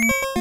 you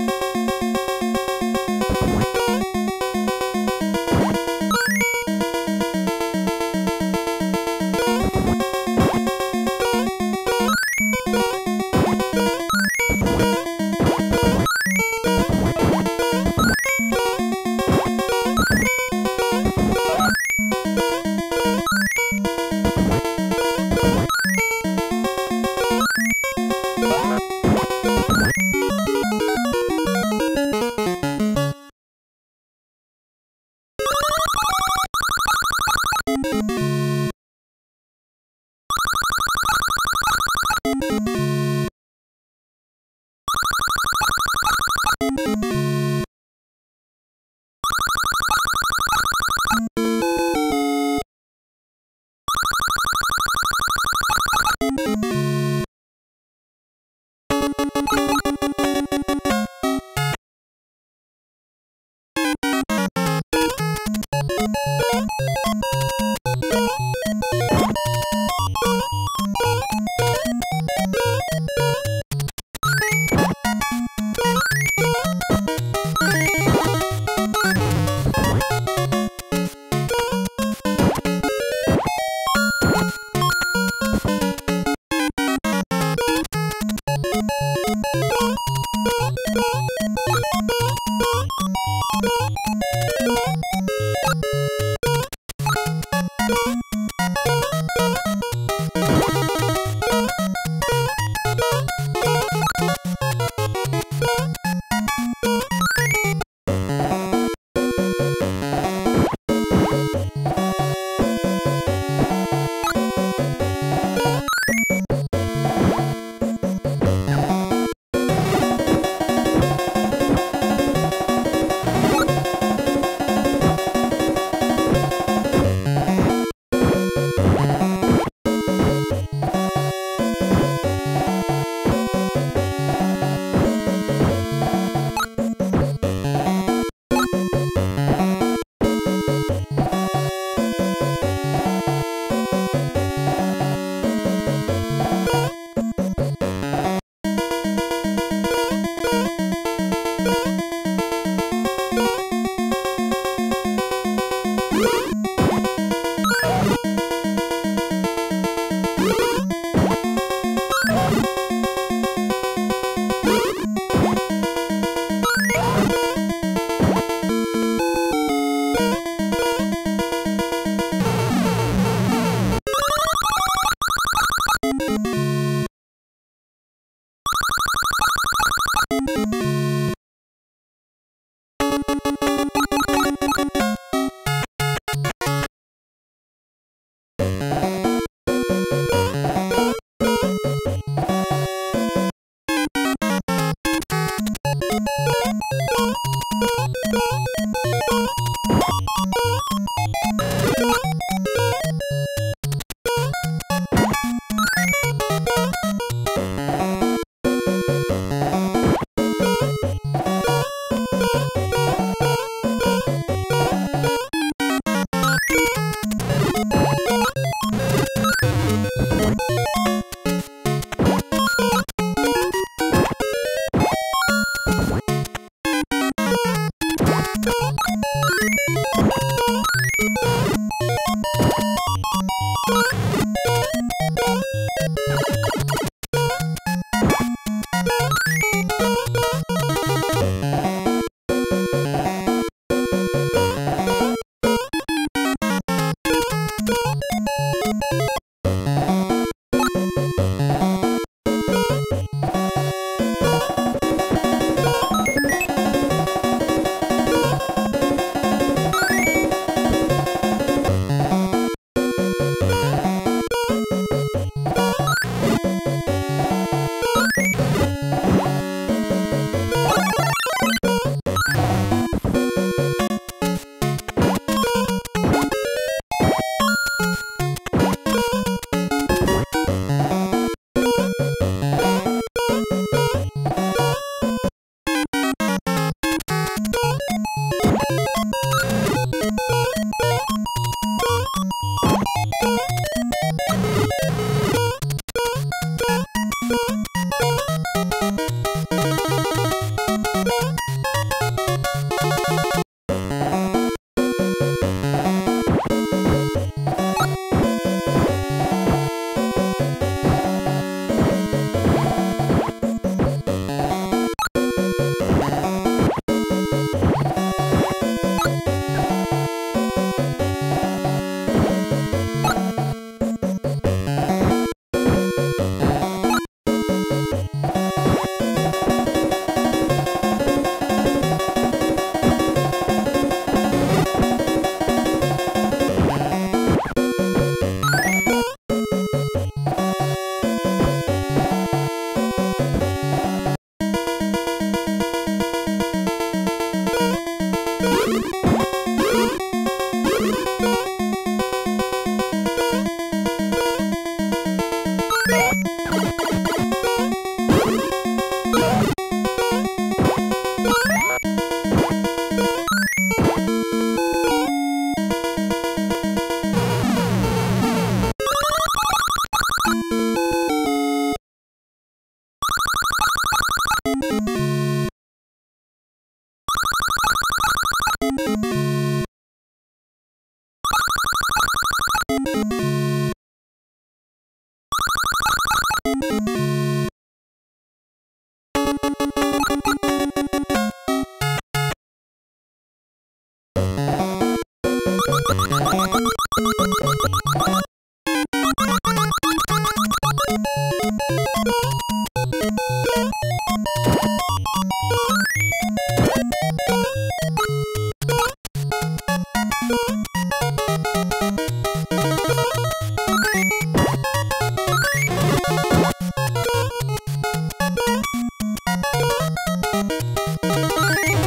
Bye.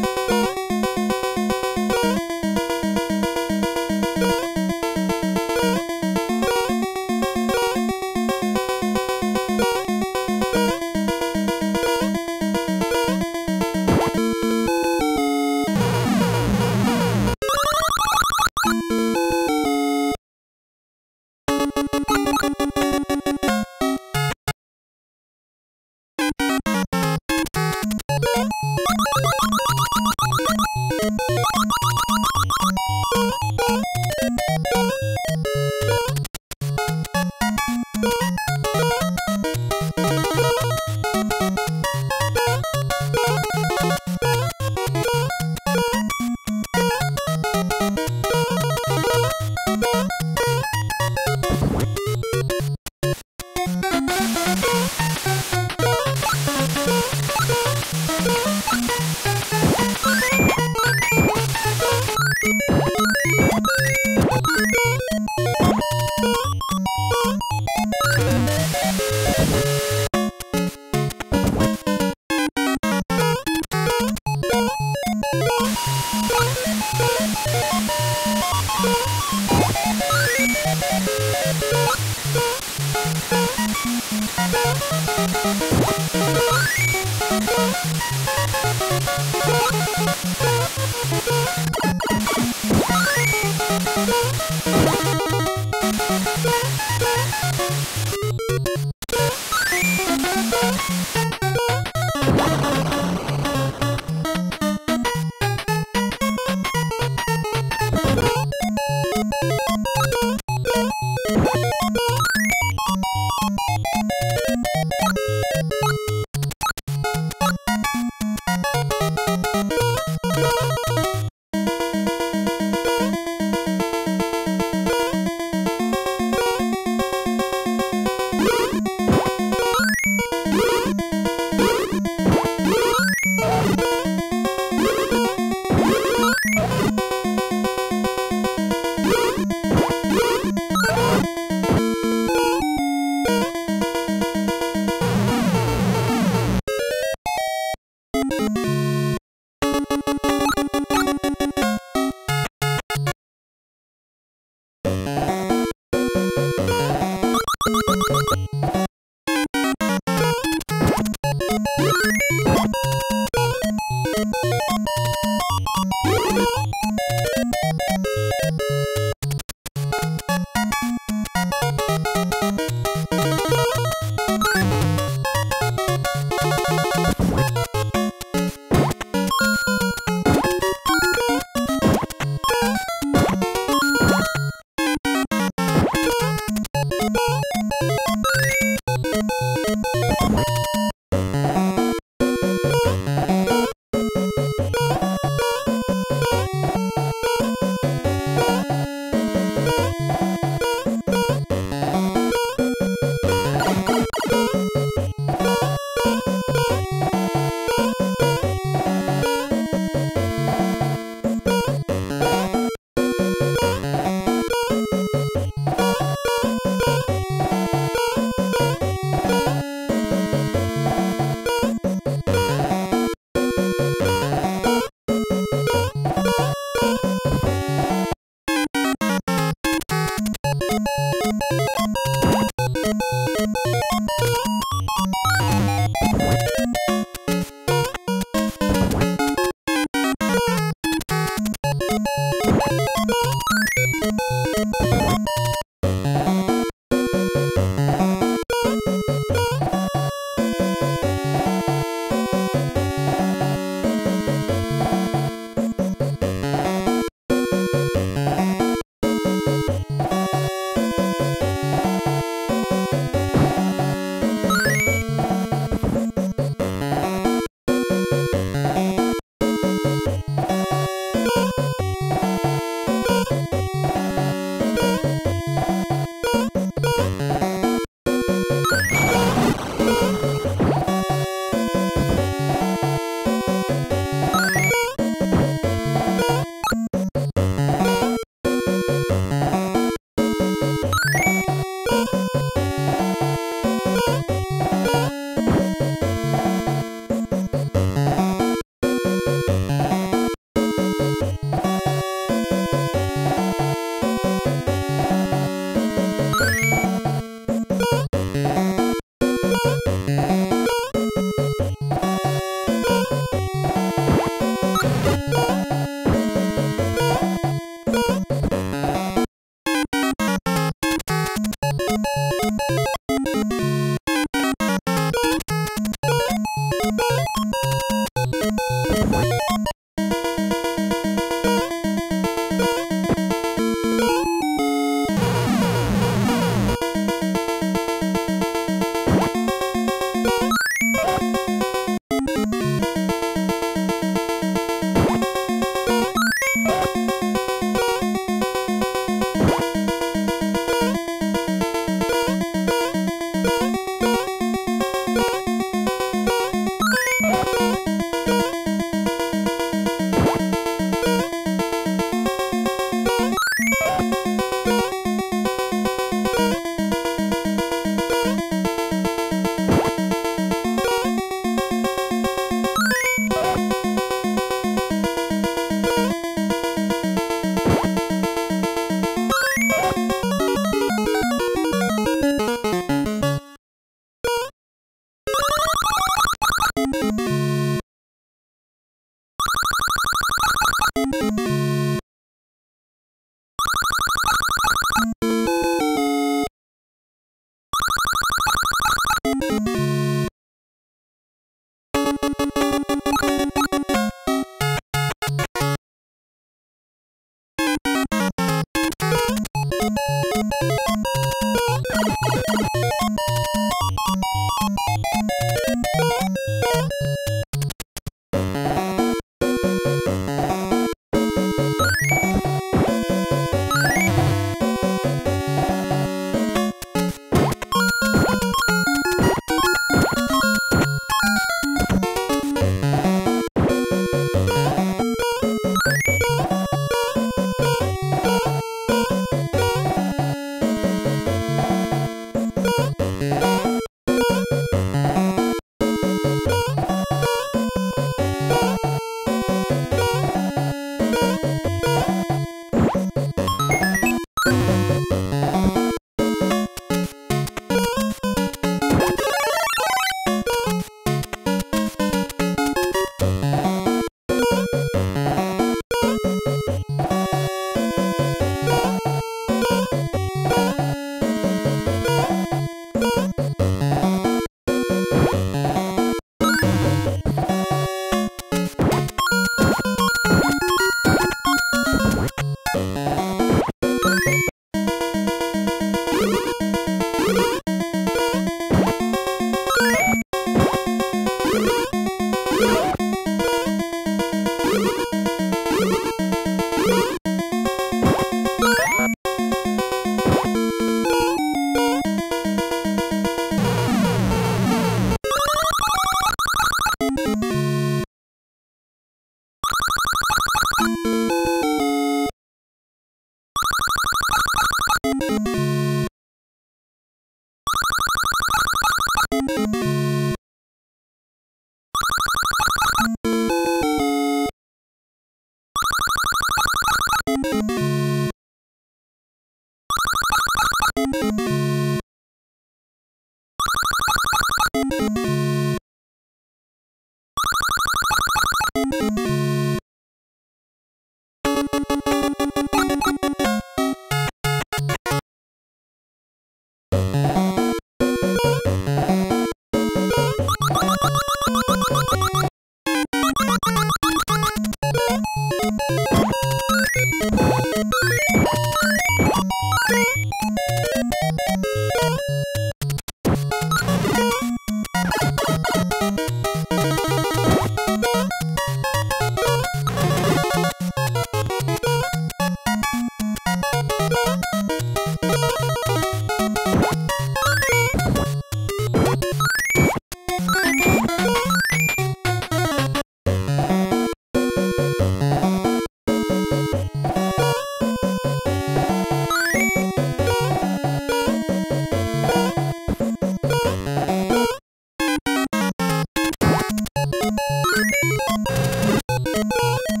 Thank you.